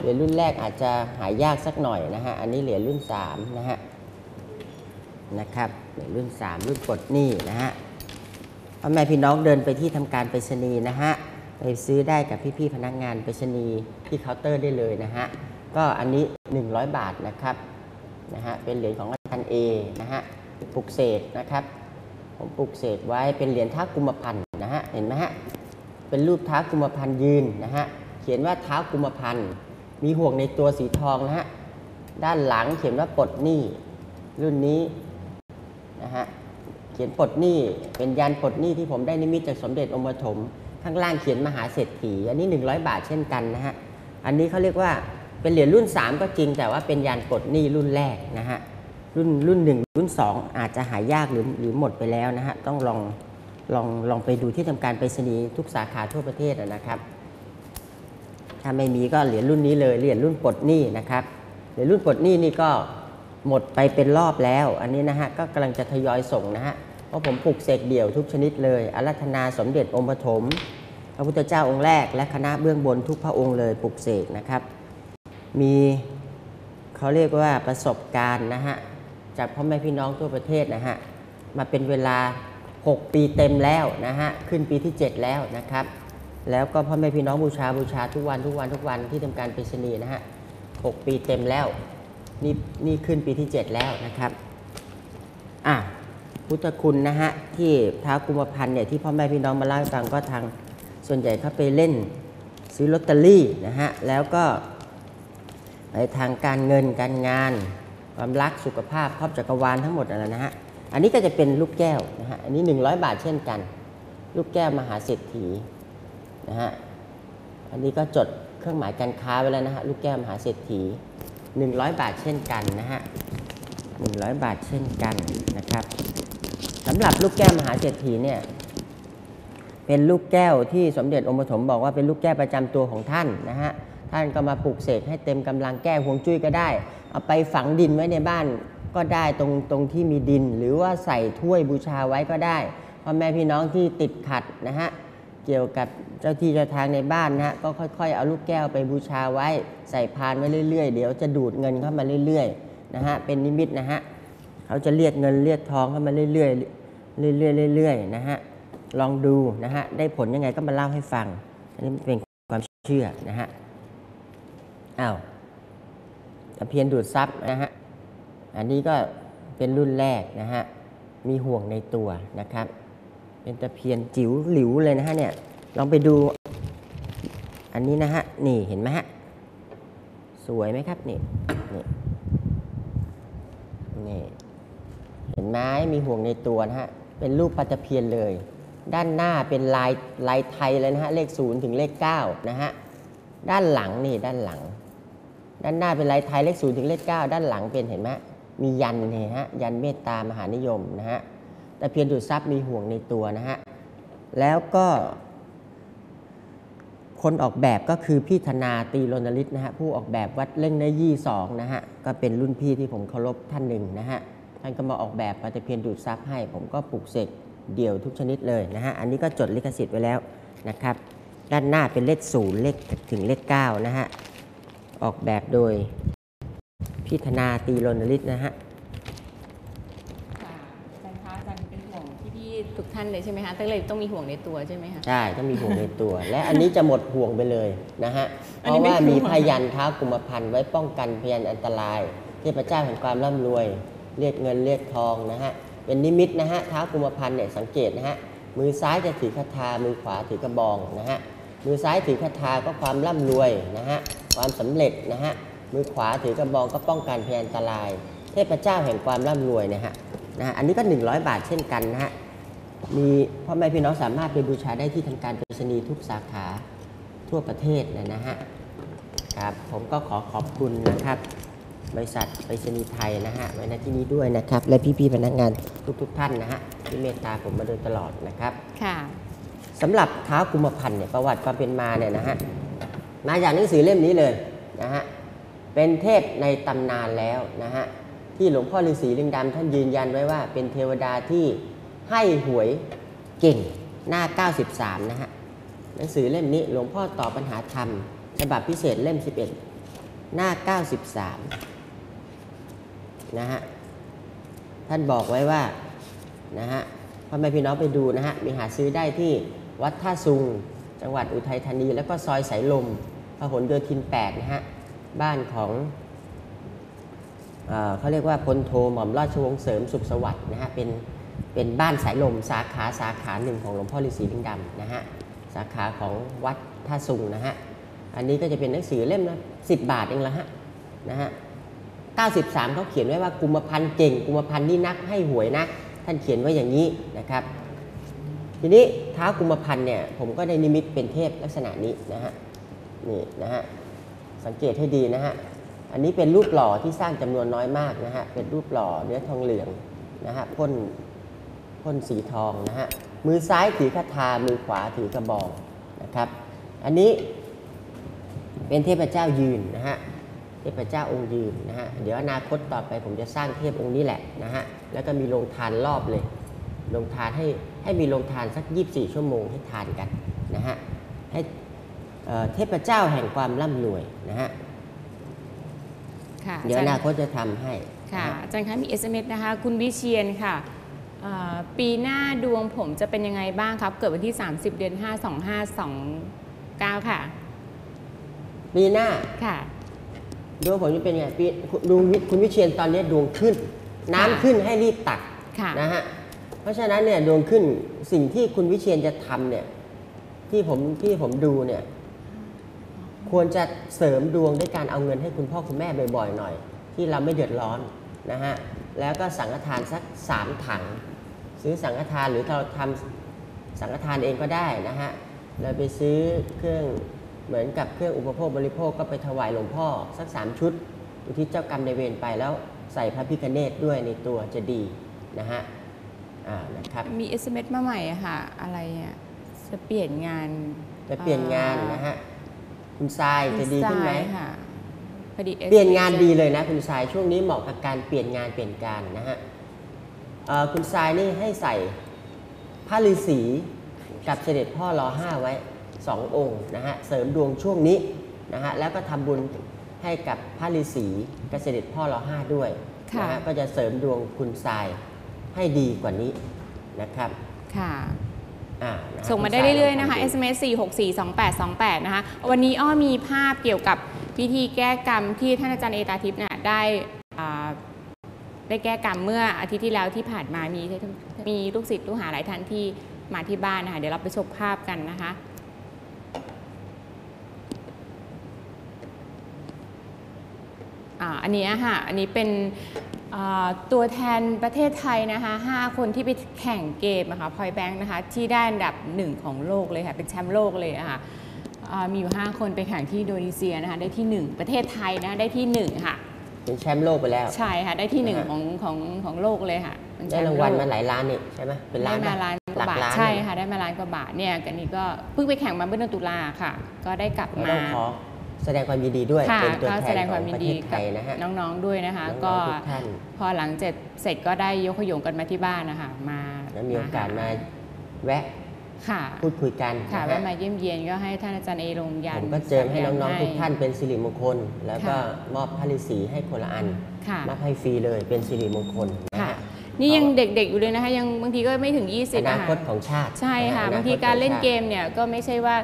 เหรียญรุ่นแรกอาจจะหายากสักหน่อยนะฮะอันนี้เหรียญรุ่น3นะฮะ นะครับรุ่น 3 รุ่นปลดหนี้นะฮะพ่อแม่พี่น้องเดินไปที่ทำการไปรษณีย์นะฮะไปซื้อได้กับพี่ๆพนักงานไปรษณีย์ที่เคาน์เตอร์ได้เลยนะฮะก็อันนี้ 100 บาทนะครับนะฮะเป็นเหรียญของอาจารย์เอนะฮะปลุกเสกนะครับ ผมปลุกเสกไว้เป็นเหรียญท้ากุมพันธ์นะฮะเห็นไหมฮะเป็นรูปท้ากุมพันธ์ยืนนะฮะเขียนว่าท้ากุมพันธ์มีห่วงในตัวสีทองนะฮะด้านหลังเขียนว่าปลดหนี้รุ่นนี้ นะฮะเขียนปลดหนี้เป็นยันปลดหนี้ที่ผมได้นิมิตจากสมเด็จองค์ปฐมข้างล่างเขียนมหาเศรษฐีอันนี้ 100 บาทเช่นกันนะฮะอันนี้เขาเรียกว่าเป็นเหรียญรุ่น 3 ก็จริงแต่ว่าเป็นยันปลดหนี้รุ่นแรกนะฮะรุ่นรุ่นหนึ่งรุ่นสองอาจจะหายากหรือหรือหมดไปแล้วนะฮะต้องลองลองลองไปดูที่ทำการไปรษณีย์ทุกสาขาทั่วประเทศนะครับ ถ้าไม่มีก็เหรียญรุ่นนี้เลยเหรียญรุ่นปลดหนี้นะครับเหรียญรุ่นปลดหนี้นี่ก็ หมดไปเป็นรอบแล้ว อันนี้นะฮะก็กำลังจะทยอยส่งนะฮะเพราะผมปลุกเสกเดี่ยวทุกชนิดเลยอารัธนาสมเด็จองค์ปฐมพระพุทธเจ้าองค์แรก และคณะเบื้องบนทุกพระองค์เลยปลุกเสกนะครับ มีเขาเรียกว่าประสบการณ์นะฮะจากพ่อแม่พี่น้องทั่วประเทศนะฮะมาเป็นเวลา 6 ปีเต็มแล้วนะฮะขึ้นปีที่ 7 แล้วนะครับ แล้วก็พ่อแม่พี่น้องบูชาบูชาทุกวันทุกวันทุกวันที่ทำการไปรษณีย์นะฮะ6ปีเต็มแล้ว นี่นี่ขึ้นปีที่ 7 แล้วนะครับอะพุทธคุณนะฮะที่ท้ากุมพันธ์เนี่ยที่พ่อแม่พี่น้องมาเล่าให้ฟังก็ทางส่วนใหญ่เขาไปเล่นซื้อลอตเตอรี่นะฮะแล้วก็ในทางการเงินการงาน ความรักสุขภาพครอบจักรวาลทั้งหมดนั่นแหละนะฮะอันนี้ก็จะเป็นลูกแก้วนะฮะอันนี้ 100 บาทเช่นกัน ลูกแก้วมหาเศรษฐีนะฮะอันนี้ก็จดเครื่องหมายการค้าไว้แล้วนะฮะลูกแก้วมหาเศรษฐี 100 บาทเช่นกันนะฮะ100 บาทเช่นกันนะครับสำหรับลูกแก้วมหาเศรษฐีเนี่ยเป็นลูกแก้วที่สมเด็จองค์ปฐมบอกว่าเป็นลูกแก้วประจำตัวของท่านนะฮะท่านก็มาปลูกเสกให้เต็มกำลังแก้ห่วงจุ้ยก็ได้ เอาไปฝังดินไว้ในบ้านก็ได้ตรงตรงที่มีดิน หรือว่าใส่ถ้วยบูชาไว้ก็ได้พ่อแม่พี่น้องที่ติดขัดนะฮะ เกี่ยวกับเจ้าที่เจ้าทางในบ้านนะฮะก็ค่อยๆ เอาลูกแก้วไปบูชาไว้ใส่พานไว้เรื่อยๆ เดี๋ยวจะดูดเงินเข้ามาเรื่อยๆนะฮะเป็นนิมิตนะฮะเขาจะเรียกเงินเรียกทองเข้ามาเรื่อยๆเรื่อยๆเรื่อยๆนะฮะลองดูนะฮะได้ผลยังไงก็มาเล่าให้ฟังอันนี้เป็นความเชื่อนะฮะอ้าวตะเพียนดูดซับนะฮะอันนี้ก็เป็นรุ่นแรกนะฮะมีห่วงในตัวนะครับ เป็นตะเพียนจิ๋วหลิวเลยนะฮะเนี่ยลองไปดูอันนี้นะฮะนี่เห็นไหมฮะสวยไหมครับนี่นี่นี่เห็นไหมมีห่วงในตัวนะฮะเป็นรูปปลาตะเพียนเลย ด้านหน้าเป็นลายลายไทยเลยนะฮะเลขศูนย์ถึงเลขเก้านะฮะด้านหลังนี่ด้านหลัง ด้านหน้าเป็นลายไทยเลขศูนย์ถึงเลขเก้าด้านหลังเป็นเห็นไหมมียันเนี่ยฮะยันเมตตามหานิยมนะฮะ แต่เพียนดูดซับมีห่วงในตัวนะฮะ แล้วก็ คนออกแบบก็คือพี่ธนาตีรณฤทธิ์นะฮะ ผู้ออกแบบวัดเล่งเนยี่สองนะฮะ ก็เป็นรุ่นพี่ที่ผมเคารพท่านหนึ่งนะฮะ ท่านก็มาออกแบบปฏิเพียนดูดซับให้ ผมก็ปลูกเสกเดี่ยวทุกชนิดเลยนะฮะ อันนี้ก็จดลิขสิทธิ์ไว้แล้วนะครับ ด้านหน้าเป็นเลขศูนย์เลขถึงเลขเก้านะฮะ ออกแบบโดยพี่ธนาตีรณฤทธิ์นะฮะอาจารย์คะอาจารย์เป็นห่วง พี่ๆทุกท่านเลยใช่ไหมคะตั้งเลยต้องมีห่วงในตัวใช่ไหมคะ ใช่ต้องมีห่วงในตัว และอันนี้จะหมดห่วงไปเลยนะฮะอัเพนนี้ราะไม่ว่าคือมีห่วงพยันเท้ากุมพันธ์ไว้ป้องกันพยันอันตรายเทพเจ้าแห่งความร่ำรวย เรียกเงินเรียกทองนะฮะ เป็นนิมิตนะฮะเท้ากุมพันธ์เนี่ยสังเกตนะฮะ มือซ้ายจะถือคาถา มือขวาถือกระบองนะฮะ มือซ้ายถือคาถาก็ความร่ำรวยนะฮะ ความสำเร็จนะฮะ มือขวาถือกระบองก็ป้องกันพยันอันตราย เทพเจ้าแห่งความร่ำรวยนะฮะ นะฮะ อันนี้ก็ 100 บาทเช่นกันนะฮะ มีพ่อแม่พี่น้องสามารถไปบูชาได้ที่ทำการไปรษณีย์ทุกสาขาทั่วประเทศนะนะฮะครับผมก็ขอขอบคุณนะครับ บริษัทไปรษณีย์ไทยนะฮะไว้ณที่นี้ด้วยนะครับ และพี่ๆพนักงานทุกๆท่านนะฮะที่เมตตาผมมาโดยตลอดนะครับค่ะสำหรับท้าวกุมพันธ์เนี่ยประวัติความเป็นมาเนี่ยนะฮะมาจากหนังสือเล่มนี้เลยนะฮะเป็นเทพในตำนานแล้วนะฮะที่หลวงพ่อฤาษีลิงดำท่านยืนยันไว้ว่า เป็นเทวดาที่ ให้หวยเก่งหน้า 93 นะฮะหนังสือเล่มนี้หลวงพ่อตอบปัญหาธรรมฉบับพิเศษเล่ม 11 หน้า 93 นะฮะท่านบอกไว้ว่านะฮะพ่อแม่พี่น้องไปดูนะฮะมีหาซื้อได้ที่วัดท่าซุง จังหวัดอุทัยธานี แล้วก็ซอยสายลมพหลโยธิน 8 นะฮะ บ้านของเอเขาเรียกว่าพลโทหม่อมราชวงศ์เสริมสุขสวัสดิ์นะฮะเป็น เป็นบ้านสายลมสาขาสาขาหนึ่งของหลวงพ่อฤาษีลิงดำนะฮะสาขาของวัดท่าซุงนะฮะอันนี้ก็จะเป็นหนังสือเล่มละสิบบาทเองละฮะนะฮะ93เขาเขียนไว้ว่ากุมพันธ์เก่ง กุมพันธ์นี่นักให้หวยนะ ท่านเขียนไว้อย่างนี้นะครับ ทีนี้เท้ากุมพันธ์เนี่ยผมก็ได้นิมิตเป็นเทพลักษณะนี้นะฮะนี่นะฮะสังเกตให้ดีนะฮะอันนี้เป็นรูปหล่อที่สร้างจำนวนน้อยมากนะฮะเป็นรูปหล่อเนื้อทองเหลืองนะฮะพ่น พ่นสีทองนะฮะมือซ้ายถือคาถามือขวาถือกระบอกนะครับอันนี้เป็นเทพเจ้ายืนนะฮะเทพเจ้าองค์ยืนนะฮะเดี๋ยวอนาคตต่อไปผมจะสร้างเทพองค์นี้แหละนะฮะแล้วก็มีโรงทานรอบเลยโรงทานให้ให้มีโรงทานสัก 24 ชั่วโมงให้ทานกันนะฮะให้เอ่อเทพเจ้าแห่งความร่ำรวยนะฮะค่ะเดี๋ยวอาอจารนาย์คตจะทำให้ค่ะนฮอาจารย์คะมี SMS นะคะ คุณวิเชียนค่ะเอ่อ ปีหน้าดวงผมจะเป็นยังไงบ้างครับ เกิดวันที่ 30 เดือน 5 2529 ค่ะ ปีหน้าค่ะ ดวงผมจะเป็นไงปีดวงวิคุณวิเชียนตอนนี้ดวงขึ้น น้ำค่ะขึ้นให้รีบตักค่ะนะฮะเพราะฉะนั้นเนี่ยดวงขึ้นสิ่งที่คุณวิเชียนจะทำเนี่ยที่ผมที่ผมดูเนี่ยควรจะเสริมดวงด้วยการเอาเงินให้คุณพ่อคุณแม่บ่อยๆหน่อย ที่เราไม่เดือดร้อนนะฮะแล้วก็สังฆทานสักสามถัง ซื้อสังฆทานหรือเราทำสังฆทานเองก็ได้นะฮะเราไปซื้อเครื่องเหมือนกับเครื่องอุปโภคบริโภคก็ไปถวายหลวงพ่อสักสามชุดอุทิศเจ้ากรรมในายเวรไปแล้วใส่พระพิคเนตด้วยในตัวจะดีนะฮะอ่านะครับมี SMS มาใหม่อะค่ะ อะไรอะจะเปลี่ยนงานจะเปลี่ยนงานนะฮะคุณทรายจะดีขึ้นไหมใช่ค่ะพอดีเปลี่ยนงานดีเลยนะคุณทรายช่วงนี้เหมาะกับการเปลี่ยนงานเปลี่ยนการนะฮะเอ่อ คุณทรายนี่ให้ใส่ผ้าฤาษีกับเสด็จพ่อรอห้าไว้สององค์นะฮะเสริมดวงช่วงนี้นะฮะแล้วก็ทำบุญให้กับพระฤาษีกับเสด็จพ่อรอห้าด้วยค่ะนะฮะก็จะเสริมดวงคุณทรายให้ดีกว่านี้นะครับค่ะอ่านะฮะส่งมาได้ณทรเรื่อยๆนะคะลงทำดู SMS 4642828 นะคะ วันนี้อ้อมีภาพเกี่ยวกับพิธีแก้กรรมที่ท่านอาจารย์เอตาทิพย์เนี่ยได้อ่า ได้แก้กรรมเมื่ออาทิตย์ที่แล้วที่ผ่านมามีมีลูกศิษย์ลูกหาหลายท่านที่มาที่บ้านนะคะเดี๋ยวเราไปชมภาพกันนะคะอันนี้ค่ะอันนี้เป็นตัวแทนประเทศไทยนะคะ5คนที่ไปแข่งเกมนะคะพอยแบงค์นะคะที่ได้อันดับหนึ่งของโลกเลยค่ะ เป็นแชมป์โลกเลยะค่ะอ่ามีอยู่ 5 คนไปแข่งที่อินโดนีเซียนะคะได้ที่ 1 ประเทศไทยนะได้ที่1ค่ะ เป็นแชมป์โลกไปแล้ว ใช่ค่ะ ได้ที่นะฮะ1ของของของโลกเลยค่ะเป็นแชได้มป์รางวัลโลกมาหลายล้านนี่ใช่ไหมเป็นล้าได้นมาปะล้านกหลัว่ากบาทล้านใช่เลยค่ะ ได้มาล้านกว่าบาทเนี่ยกันนี้ก็เพิ่งไปแข่งมาเมื่อเดือนตุลาค่ะ ก็ได้กลับก็มาต้องขอแสดงความยินดีด้วยค่ะเป็นตัวก็แทแสนดงขคอวามงยินประเทดีศไทกับยนะฮะน้องๆด้วยนะคะน้องๆก็ทุกท่านพอหลังเสร็จเสร็จก็ได้ยกขยงกันมาที่บ้านนะคะมาแล้วมีโอกาสมาแวะ ค่ะพูดคุยกันค่ะนะแวะฮะมาเยี่ยมเยียนก็ให้ท่านอาจารย์เอลงยันผมก็เจิมให้น้องๆทุกท่านให้เป็นสิริมงคล แล้วก็ค่ะมอบพระฤาษีให้คนละอันค่ะมอบให้ฟรีเลยเป็นสิริมงคลนะค่ะฮะนี่ยังเด็กๆอยู่เลยนะคะยังบางทีก็ไม่ถึงอ20นาอะคตค่ะของชาติ ใช่ค่ะนฮบางทีอคตการเล่นของชติเกมเนี่ยก็ไม่ใช่ว่า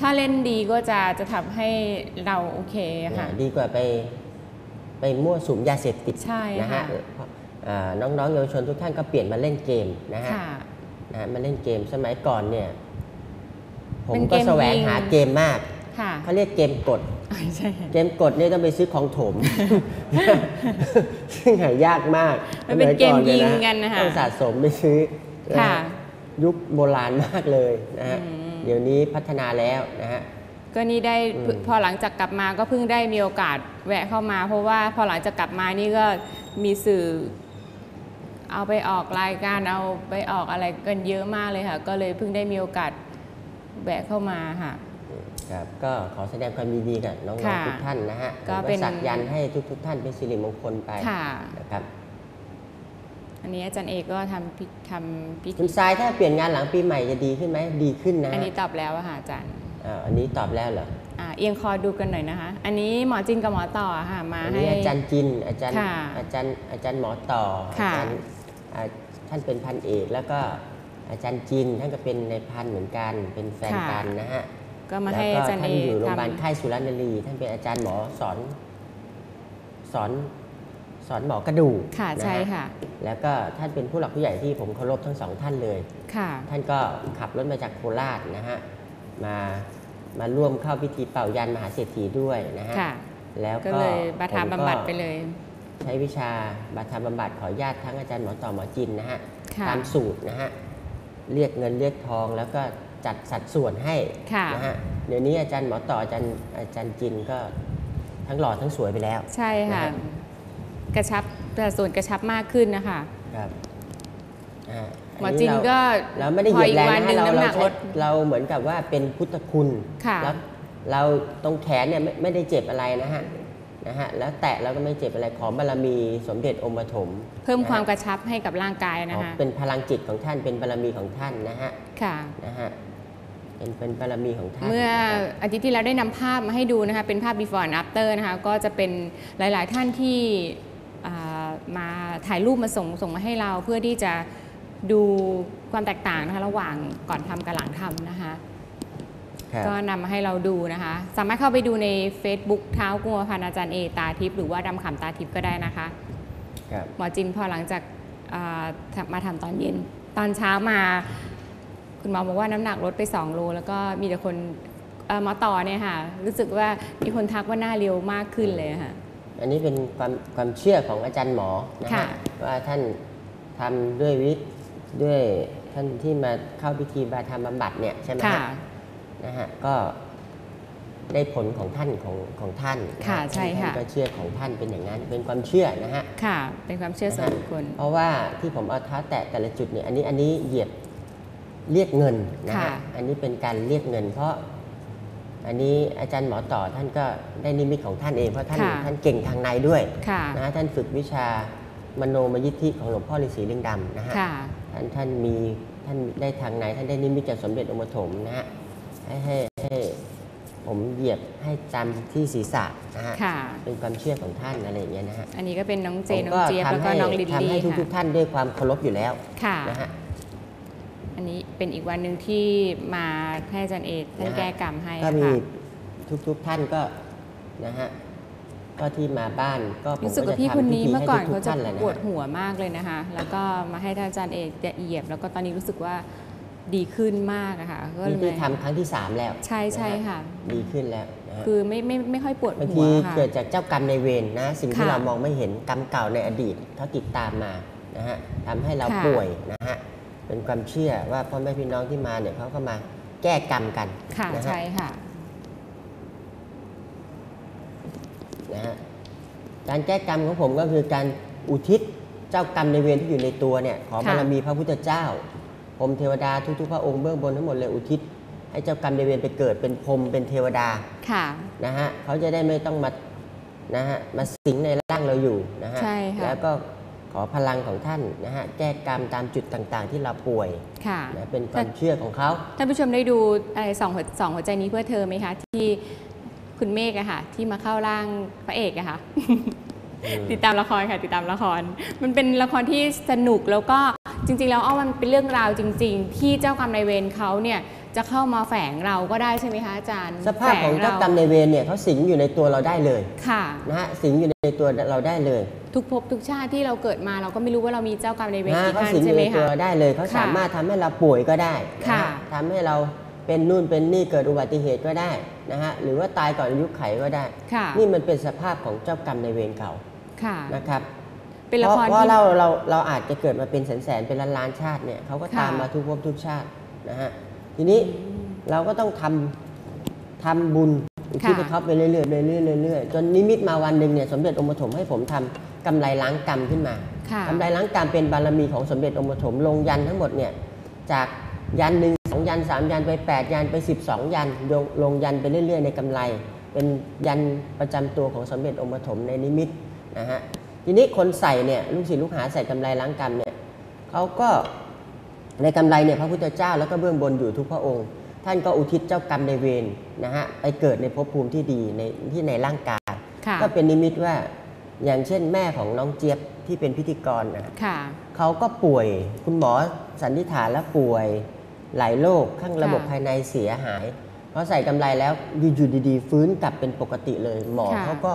ถ้าเล่นดีก็จะจะทำให้เราโอเคค่ะเนี่ยดีกว่าไปไปมั่วสุมยาเสพติดใช่นะฮะค่ะเพราะอ่าน้องๆเยาวชนทุกท่านก็เปลี่ยนมาเล่นเกมนะฮะค่ะนะ ฮะมาเล่นเกมสมัยก่อนเนี่ย ผมเป็นเกก็มแสวงยิงหาเกมมาก ค่ะเขาเรียกเกมกด ใช่ค่ะเกมกดเนี่ยต้องไปซื้อของถม ซึ่งหายากมากมันเป็นเกมสยยิงอะกันนะคะ ต้องสะสมไปซื้อนะค่ะ ฮะยุคโบราณมากเลยนะฮะ อืม เดี๋ยวนี้พัฒนาแล้วนะฮะ ก็นี่ได้อืมพอหลังจากกลับมาก็เพิ่งได้มีโอกาสแวะเข้ามา เพราะว่าพอหลังจากกลับมานี่ก็มีสื่อ เอาไปออกรายการเอาไปออกอะไรกันเยอะมากเลยค่ะ ก็เลยเพิ่งได้มีโอกาสแวะเข้ามาค่ะ ครับก็ขอแสดงความยินดีกับน้องค่ะๆทุกท่านนะฮะก็ผมเป็น สักยันต์ให้ทุกๆท่านเป็นสิริมงคลไปค่ะ นะครับอันนี้อาจารย์เอกก็ทำพิทำพิคุธีณทรายถ้าเปลี่ยนงานหลังปีใหม่จะดีขึ้นไหมดีขึ้นนะอันนี้ตอบแล้วอะค่ะอาจารย์อ่าอันนี้ตอบแล้วเหรออ่าเอียงคอดูกันหน่อยนะคะ อันนี้หมอจินกับหมอต่อค่ะมาอันให้ นี้อาจารย์จินอาจารย์ค่ะอาจารย์อาจารย์หมอต่ออาค่ะ จารย์อ่า ท่านเป็นพันเอกแล้วก็อาจารย์จินท่านก็เป็นในพันเหมือนกัน เป็นแฟนกันนะฮะก็มาแล้วให้ก็อาจารย์ท่าเอนอยู่โรงพทยาบาลค่ายสุรนารีท่านเป็นอาจารย์หมอสอนสอนสอนหมอกระดูกำค่ะนะฮใช่ค่ะ แล้วก็ท่านเป็นผู้หลักผู้ใหญ่ที่ผมเคารพทั้งสองท่านเลยค่ะ ท่านก็ขับรถมาจากโคราชนะฮะมามาร่วมเข้าพิธีเป่ายันมหาเศรษฐีด้วยนะฮะค่ะแล้วก็ก็เลยบาทาผมก็บำบัดไปเลย ใช้วิชาบาทาบำบัดขออนุญาตทั้งอาจารย์หมอต่อหมอจินนะฮะค่ะตามสูตรนะฮะเรียกเงินเรียกทองแล้วก็จัดสัดส่วนให้ค่ะนะฮะเดี๋ยวนี้อาจารย์หมอต่ออาจารย์อาจารย์จินก็ทั้งหล่อทั้งสวยไปแล้ว ใช่ค่ะนะฮะกระชับแต่ส่วนกระชับมากขึ้นนะคะครับอ่าหมอจินเราก็เราไม่ได้เหยียบแรงพออีกวันหนึ่นะงเราน้ำหนัเรากใช้ลดเราเหมือนกับว่าเป็นพุทธคุณค่ะแล้วเราตรงแขนเนี่ยไม่ไม่ได้เจ็บอะไรนะฮะ นะฮะแล้วแตะเราก็ไม่เจ็บอะไรขอบารมีสมเด็จองค์ปฐมเพิ่มนะฮะความกระชับให้กับร่างกายนะคะเป็นพลังจิตของท่านเป็นบารมีของท่านนะฮะค่ะนะฮะเป็นเป็นบารมีของท่าน เมื่อนะครับอาทิตย์ที่แล้วได้นำภาพมาให้ดูนะคะเป็นภาพ before and after นะคะก็จะเป็นหลาย ๆ ท่านที่อ่ามาถ่ายรูปมาส่งส่งมาให้เราเพื่อที่จะดูความแตกต่างนะคะระหว่างก่อนทำกับหลังทำนะคะครับ ก็นำมาให้เราดูนะคะ สามารถเข้าไปดูใน Facebook เท้ากุมภพันธ์อาจารย์เอตาทิพย์หรือว่าดำขำตาทิพย์ก็ได้นะคะครับหมอจินพอหลังจากอ่าทำมาทำตอนเย็น ตอนเช้ามา คุณหมอบอกว่าน้ำหนักลดไป 2 โล แล้วก็มีแต่คนเอ่อหมอต่อเนี่ยค่ะ รู้สึกว่ามีคนทักว่าหน้าเรียวมากขึ้นเลยค่ะ อันนี้เป็นความความเชื่อของอาจารย์หมอนะค่ะฮะว่าท่านทำด้วยวิด้วยท่านที่มาเข้าพิธีบาธรรมบำบัดเนี่ยใช่ไหมค่ะฮะ นะฮะก็ได้ผลของท่านของของท่านนฮค่ะใช่ค่ะท่านก็เชื่อของท่านเป็นอย่างนั้นเป็นความเชื่อนะฮะค่ะเป็นความเชื่อส่วนบุคคลเพราะว่าที่ผมเอาเท้าแตะแต่ละจุดเนี่ยอันนี้อันนี้เหยียบเรียกเงินนะค่ะฮะอันนี้เป็นการเรียกเงิน เพราะ อันนี้อาจารย์หมอต่อท่านก็ได้นิมิตของท่านเองเพราะท่านค่ะท่านเก่งทางในด้วยค่ะนะฮะท่านฝึกวิชามโนมยิทธิของหลวงพ่อฤาษีลิงดำนะฮะค่ะท่านท่านมีท่านได้ทางในท่านได้นิมิตจากสมเด็จองค์ปฐมนะฮะ ให้ให้ให้ผมเหยียบให้จำที่ศีรษะนะฮะค่ะ เป็นความเชื่อของท่านอะไรอย่างเงี้ยนะฮะอันนี้ก็เป็นน้องเจผมน้องก็เจี๊ยบแล้วทำก็ให้น้องลิลทำลี่ให้ทุกๆค่ะท่านด้วยความเคารพอยู่แล้วค่ะ นะฮะ อันนี้เป็นอีกวันหนึ่งที่มาให้อาจารย์เอกท่านนะฮะ แก้กรรมให้ก็มีค่ะ ทุกๆท่านก็นะฮะก็ที่มาบ้านก็ผมรู้สึกก็ว่าจะพี่คนทำพินี้ธีเมื่อให้ก่อนทุเขากๆจะท่านเลยนะปวดฮะ หัวมากเลยนะคะ แล้วก็มาให้ท่านอาจารย์เอกเหยียบ แล้วก็ตอนนี้รู้สึกว่า ดีขึ้นมากอะค่ะก็เลนี่คืยอทำครั้งที่ 3 แล้วใช่ใช่นฮค่ะ ดีขึ้นแล้วนะฮะคือไม่ไม่ไม่ค่อยปวดบางหัวทีค่ะ เกิดจากเจ้ากรรมในายเวรนะ สิ่งที่ค่ะเรามองไม่เห็นกรรมเก่าในอดีตเขาติดตามมานะฮะทำให้เราค่ะ ป่วยนะฮะเป็นความเชื่อว่าพ่อแม่พี่น้องที่มาเนี่ยเขาก็มาแก้กรรมกันค่ะนะฮะ ใช่ค่ะ นะฮะการแก้กรรมของผมก็คือการอุทิศเจ้ากรรมในายเวรที่อยู่ในตัวเนี่ยขอค่ะบารมีพระพุทธเจ้า พรหมเทวดาทุกๆ พระองค์เบื้องบนทั้งหมดเลยอุทิศ ให้เจ้ากรรมในายเวรไปเกิดเป็นพรหมเป็นเทวดาค่ะนะฮะเขาจะได้ไม่ต้องมานะฮะมาสิงในร่างเราอยู่นะฮะใช่ค่ะ แล้วก็ขอพลังของท่านนะฮะแก้กรรมตามจุดต่างๆ ที่เราป่วยค่ะ นะเป็นความเชื่อของเขา ท่านผู้ชมได้ดูอะไรสองหัวสองหัวใจนี้เพื่อเธอไหมคะ ที่คุณเมฆอะค่ะ ที่มาเข้าร่างพระเอกอะค่ะ ติดตามละครค่ะติดตามละคร มันเป็นละครที่สนุกแล้วก็จริง ๆ แล้วอ้อมันเป็นเรื่องราวจริง ๆ ที่เจ้ากรรมนายเวรเขาเนี่ยจะเข้ามาแฝงเราก็ได้ใช่ไหมคะอาจารย์สภาพของเจ้ากรรมในายเวรเนี่ยเขาสิงอยู่ในตัวเราได้เลยค่ะนะฮะสิงอยู่ในตัวเราได้เลย ทุกภพทุกชาติที่เราเกิดมาเราก็ไม่รู้ว่าเรามีเจ้ากรรมนายเวรนะกี่เขาท่านสิงอใช่ยู่ไหมในตัวคะเราได้เลยเขาค่ะสามารถทำให้เราป่วยก็ได้นะค่ะฮะทำให้เรา เป็นนู่นเป็นนี่เกิดอุบัติเหตุก็ได้นะฮะหรือว่าตายก่อนอายุไขก็ได้ ค่ะนี่มันเป็นสภาพของเจ้ากรรมในายเวรเก่าค่ะนะครับเป็นละครเพราะที่ เราเราเราอาจจะเกิดมาเป็นแสนแสนๆเป็นล้านล้านๆชาติเนี่ยเขาก็ค่ะตามมาทุกภพทุกชาตินะฮะทีนี้เราก็ต้องทำทำบุญอุทิศค่ะ ให้เขาไปเรื่อยๆเรื่อยๆเรื่อยๆจนนิมิตมาวันหนึ่งเนี่ยสมเด็จองค์ปฐมให้ผมทำกำไรล้างกรรมขึ้นมาค่ะ กำไรล้างกรรมเป็นบารมีของสมเด็จองค์ปฐมลงยันทั้งหมดเนี่ยจากยันหนึ่ง สองยันสามยันไปแปดยันไปสิบสองยันลงลงยันไปเรื่อย ๆ ในกำไร เป็นยันประจำตัวของสมเด็จองค์ปฐมในนิมิตนะฮะทีนี้คนใส่เนี่ยลูกศิษย์ลูกหาใส่กำไรล้างกรรมเนี่ยเขาก็ในกำไรเนี่ยพระพุทธเจ้าแล้วก็เบื้องบนอยู่ทุกพระองค์ ท่านก็อุทิศเจ้ากรรมในเวรนะฮะไปเกิดในภพภูมิที่ดีในที่ในร่างกายค่ะก็เป็นนิมิตว่าอย่างเช่นแม่ของน้องเจี๊ยบที่เป็นพิธีกรนะค่ะเขาก็ป่วยคุณหมอสันนิษฐานแล้วป่วย หลายโรคข้างระบบค่ะภายในเสียหายพอใส่กำไรแล้วอยู่ๆดีๆ ฟื้นกลับเป็นปกติเลย หมอค่ะเขาก็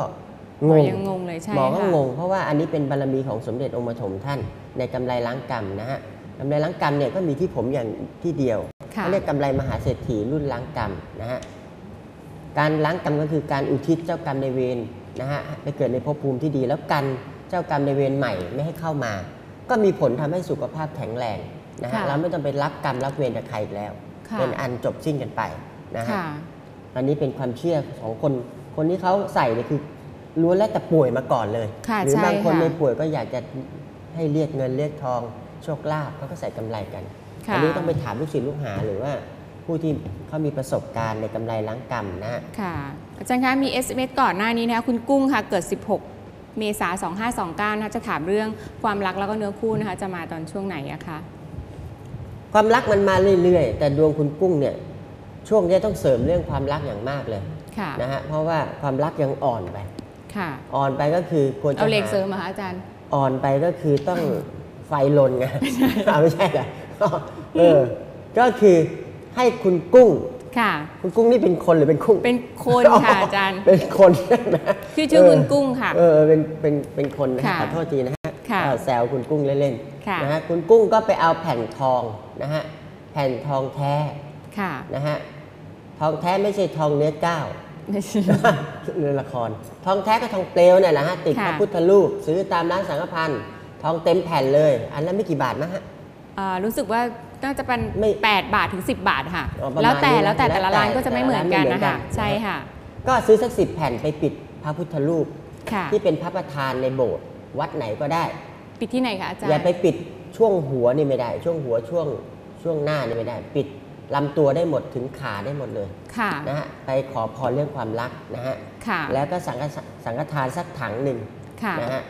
หงมองยังงงเลยใช่หมอก็ค่ะงง เพราะว่าอันนี้เป็นบารมีของสมเด็จองค์ปฐมท่าน ในกำไรล้างกรรมนะฮะกำไรล้างกรรมเนี่ยก็มีที่ผมอย่างที่เดียวค่ะเขาเรียกกำไรมหาเศรษฐีรุ่นล้างกรรมนะฮะการล้างกรรมก็คือการอุทิศเจ้ากรรมในายเวรนะฮะไปเกิดในภพภูมิที่ดีแล้วกันเจ้ากรรมในายเวรใหม่ไม่ให้เข้ามา ก็มีผลทำให้สุขภาพแข็งแรง นะฮะค่ะ เราไม่ต้องไปรับกรรมรับเวรจากใครอีกแล้ว ค่ะเป็นอันจบสิ้นกันไปนะฮะค่ะ อันนี้เป็นความเชื่อของคนคนที่เขาใส่เนี่ยคือล้วนแล้วแต่ป่วยมาก่อนเลย ค่ะหรืใช่บางคนค่ะ ไม่ป่วยก็อยากจะให้เรียกเงินเรียกทองโชคลาภเขาก็ใส่กำไรกัน ค่ะอันี้ต้องไปถามลูกศิษย์ลูกหาหรือว่าผู้ที่เขามีประสบการณ์ในกำไรล้างกรรมนะฮะ ค่ะ อาจารย์คะมี SMS ก่อนหน้านี้นะคะคุณกุ้งค่ะเกิด 16 เมษายน2529นะคะจะถามเรื่องความรักแล้วก็เนื้อคู่นะคะจะมาตอนช่วงไหนอะคะ ความรักมันมาเรื่อยๆ แต่ดวงคุณกุ้งเนี่ยช่วงนี้ต้องเสริมเรื่องความรักอย่างมากเลยค่ะนะฮะเพราะว่าความรักยังอ่อนไปค่ะอ่อนไปก็คือควรจะเอาเลขหเสริมมาคะอาจารย์ อ่อนไปก็คือต้องไฟลนไงอ้าวไม่ใช่เหรอเออก็คือให้คุณกุ้งค่ะคุณกุ้งนี่เป็นคนหรือเป็นกุ้ง เป็นคนค่ะอาจารย์ เป็นคนใช่ไหมคือชื่อคุณกุ้งค่ะ เออเออเป็นเป็นเป็นคนนะฮะค่ะขอโทษทีนะฮะ ค่ะเออแซวคุณกุ้งเล่นค่ะๆนะฮะคุณกุ้งก็ไปเอาแผ่นทองนะฮะแผ่นทองแท้ค่ะนะฮะทองแท้ไม่ใช่ทองเนื้อก้าวไม่ใช่เรื่องละคร ทองแท้ก็ทองเปลวเนี่ยแหละฮะติดค่ะพระพุทธรูปซื้อตามร้านสังฆพันธ์ทองเต็มแผ่นเลย อันละไม่กี่บาทนะฮะอ่ารู้สึกว่าน่าจะเป็นไม่8บาทถึง 10 บาทค่ะอ๋อประมาณแล้วแต่นี้นะแล้วแต่แต่ละแล้วแต่ร้านก็จะไม่เหมือนกันแต่ละร้านไม่เหมืนะอนกัคะนใช่ค่ะ ก็ซื้อสักสิบแผ่นไปปิดพระพุทธรูปค่ะที่เป็นพระประธานในโบสถ์ วัดไหนก็ได้ ปิดที่ไหนคะอาจารอย่าย์ไปปิดช่วงหัวนี่ไม่ได้ ช่วงหัวช่วงช่วงหน้านี่ไม่ได้ ปิดลำตัวได้หมดถึงขาได้หมดเลยค่ะนะฮะไปขอพรเรื่องความรักนะฮะค่ะแล้วก็สังฆสังฆทานสักถังหนึ่งค่ะนะฮะ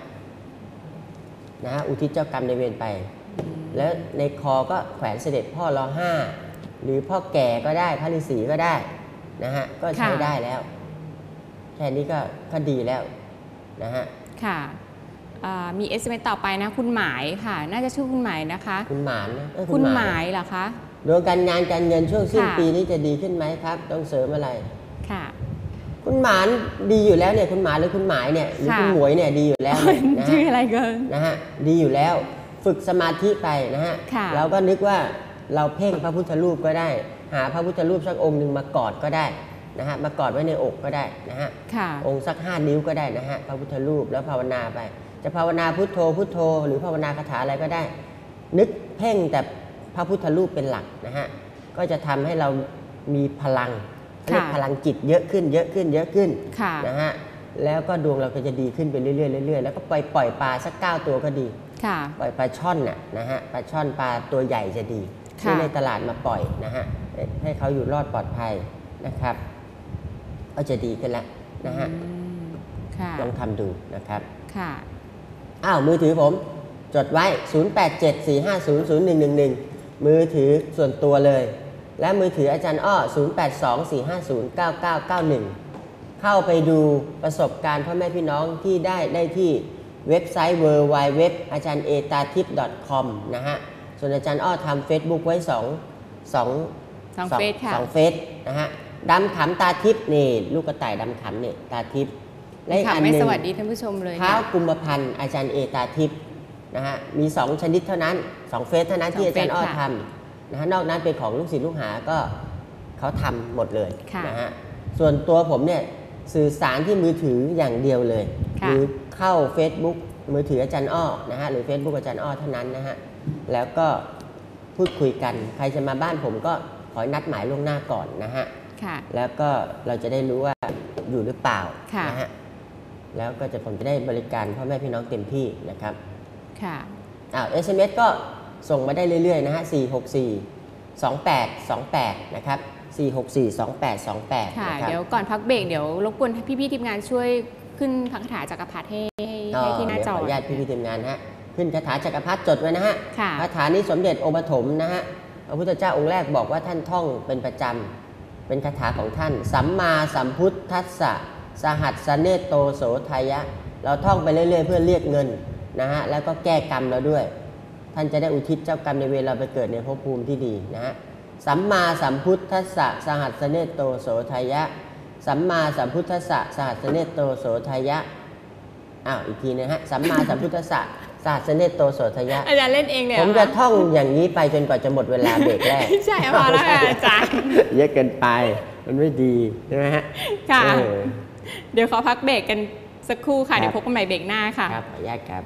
นะฮะอุทิศเจ้ากรรมในายเวรไป แล้วในคอก็แขวนเสด็จพ่อรอห้าหรือพ่อแก่ก็ได้พระฤาษีก็ได้นะฮะก็ใช้ค่ะได้แล้ว แค่นี้ก็ก็ดีแล้วนะฮะค่ะอ่า มี SMS ต่อไปนะ คุณหมายค่ะ น่าจะชื่อคุณหมายนะคะ คุณหมานนะเอ้ยคุณหมายเหรอคะ ดวงการงานการเงินช่วงสิ้นค่ะ ปีนี้จะดีขึ้นไหมครับ ต้องเสริมอะไร ค่ะ คุณหมานดีอยู่แล้วเนี่ยคุณหมานหรือคุณหมายเนี่ยหรือค่ะ คุณหมวยเนี่ยดีอยู่แล้วเนี่ยนะชื่อฮะ อะไรเกิน นะฮะดีอยู่แล้วฝึกสมาธิไปนะฮะค่ะเราก็นึกว่าเราเพ่งพระพุทธรูปก็ได้ หาพระพุทธรูปสักองค์หนึ่งมากอดก็ได้นะฮะมากอดไว้ในอกก็ได้นะฮะค่ะ องค์สักห้านิ้วก็ได้นะฮะพระพุทธรูปแล้วภาวนาไป จะภาวนาพุทโธพุทโธ หรือภาวนาคาถาอะไรก็ได้ นึกเพ่งแต่พระพุทธรูปเป็นหลักนะฮะก็จะทำให้เรามีพลังเรียกค่ะพลังจิตเยอะขึ้นเยอะขึ้นเยอะขึ้นค่ะนะฮะแล้วก็ดวงเราก็จะดีขึ้นไปเรื่อยๆเรื่อยๆแล้วก็ปล่อยปล่อยปลาสักเก้าตัวก็ดีค่ะปล่อยปลาช่อนน่ะนะฮะปลาช่อนปลาตัวใหญ่จะดีค่ะซื้อในตลาดมาปล่อยนะฮะให้ให้เขาอยู่รอดปลอดภัยนะครับ ก็จะดีขึ้นแล้วนะฮะอืมค่ะลองทำดูนะครับค่ะ อ้าวมือถือผม จดไว้ 0874500111 มือถือส่วนตัวเลย และมือถืออาจารย์อ้อ 0824509991 เข้าไปดูประสบการณ์พ่อแม่พี่น้องที่ได้ได้ที่เว็บไซต์ w w w อาจารย์เอตาทิพ .com นะฮะ ส่วนอาจารย์อ้อทำ Facebook ไว้สองสองสองเฟซค่ะสองเฟซนะฮะดำขำตาทิพย์นี่ ลูกกระต่ายดำขำเนี่ยตาทิพย์ และอีกค่ะอันหไม่นึ่งสวัสดีท่านผู้ชมเลยเท้านะกุมภพันธ์อาจารย์เอตาทิพย์นะฮะมีสองชนิดเท่านั้นสองเฟสเท่านั้นที่สองอาจารย์อ้อเฟซค่ะทำนะฮะนอกนั้นเป็นของลูกศิษย์ลูกหาก็เขาทำหมดเลยค่ะนะฮะส่วนตัวผมเนี่ยสื่อสารที่มือถืออย่างเดียวเลยค่ะหรือเข้า Facebook มือถืออาจารย์อ้อนะฮะหรือ Facebook อาจารย์อ้อเท่านั้นนะฮะแล้วก็พูดคุยกันใครจะมาบ้านผมก็ขอนัดหมายล่วงหน้าก่อนนะฮะค่ะแล้วก็เราจะได้รู้ว่าอยู่หรือเปล่าค่ะนะฮะ แล้วก็จะผมจะได้บริการพ่อแม่พี่น้องเต็มที่นะครับค่ะอ้าว SMS ก็ส่งมาได้เรื่อยๆนะฮะ 464 2828 นะครับ 464 2828ค่ะ นะครับ เดี๋ยวก่อนพักเบรกเดี๋ยวรบกวนพี่ๆทีมงานช่วยขึ้นพักคาถาจักรพรรดิให้ให้ให้ที่หน้าจอเดี๋ยวขออนุญาตพี่พี่ๆทีมงานนะฮะ ขึ้นคาถาจักรพรรดิจดไว้นะฮะค่ะ คาถานี้สมเด็จองค์ปฐมนะฮะพระพุทธเจ้าองค์แรกบอกว่าท่านท่องเป็นประจำเป็นคาถาของท่าน สัมมาสัมพุทธัสสะ สหัสสเนตโตโสทายะ เราท่องไปเรื่อยๆ เพื่อเรียกเงินนะฮะแล้วก็แก้กรรมเราด้วย ท่านจะได้อุทิศเจ้ากรรมนายเวรเราไปเกิดในภพภูมิที่ดีนะฮะสัมมาสัมพุทธัสสะสหัสสเนตโตโสทายะ สัมมาสัมพุทธัสสะสหัสสเนตโตโสทายะอ้าวอีกทีนะฮะสัมมาสัมพุทธัสสะสหัสสเนตโตโสทายะอาจารย์เล่นเองเนี่ยผมจะท่องอย่างนี้ไปจนกว่าจะหมดเวลาเบรกแรกใช่พอแล้วค่ะอาจารย์เยอะเกินไป มันไม่ดีใช่ไหมฮะค่ะ เออเดี๋ยวขอพักเบรกกันสักครู่ค่ะครับเดี๋ยวพบกันใหม่เบรกหน้าค่ะ ครับขออนุญาตครับ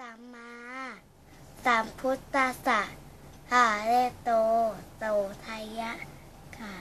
สัมมาสัมพุทธัสสะหาเรโตโตไทยะค่ะ